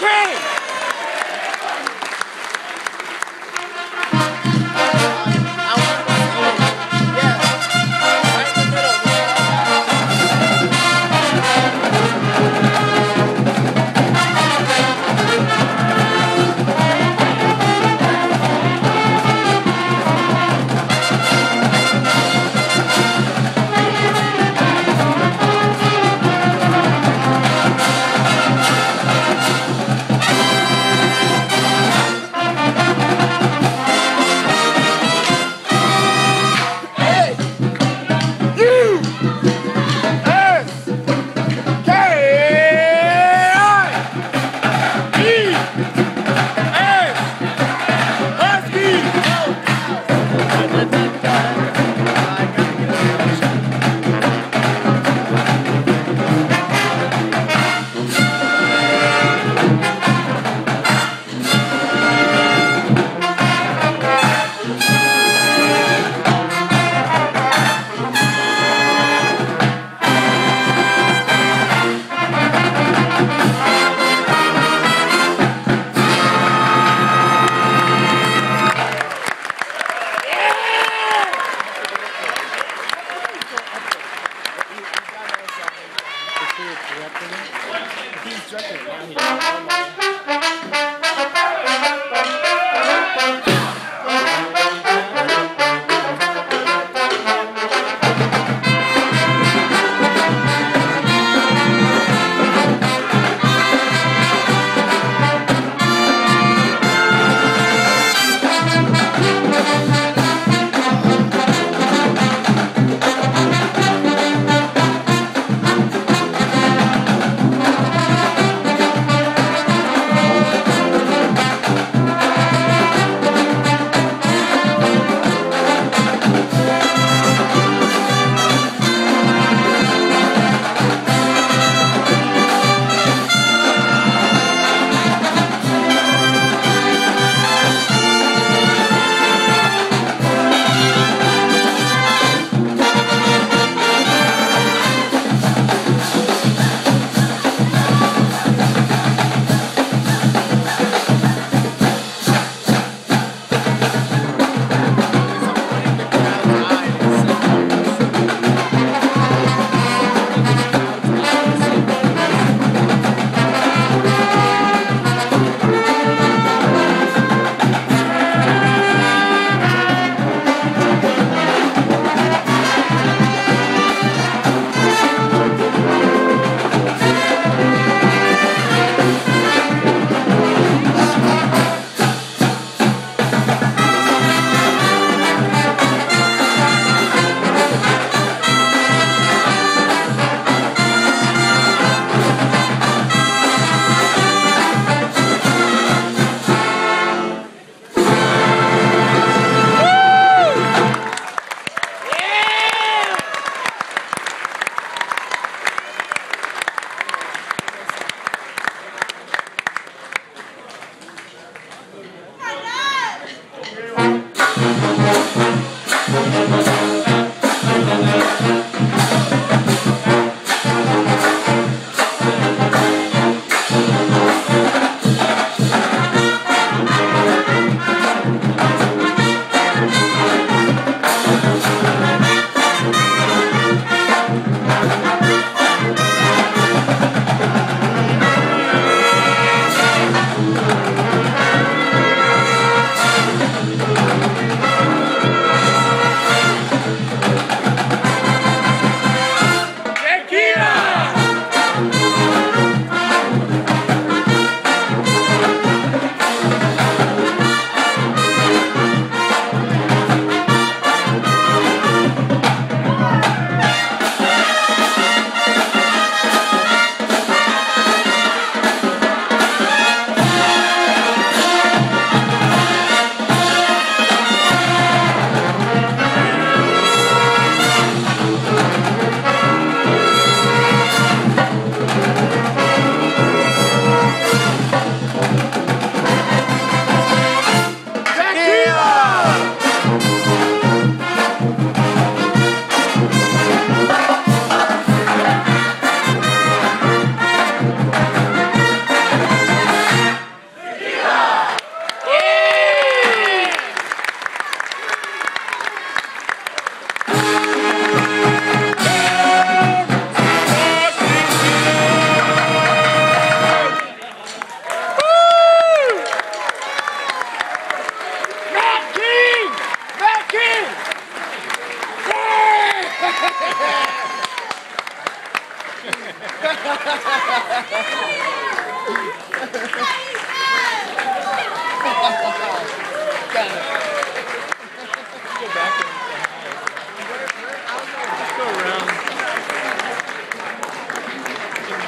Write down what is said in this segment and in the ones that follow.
Ukraine!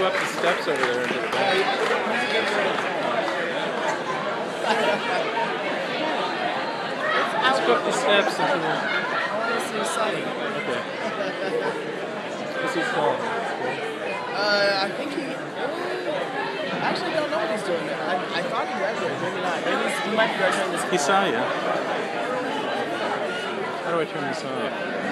go up the steps over there into the back. Let's go up the steps if you want. This is exciting. Okay. This is far. I think he. I actually don't know what he's doing. I, I thought he graduated. Maybe not. Maybe he's, he might be graduating this He saw you. How do I turn this on?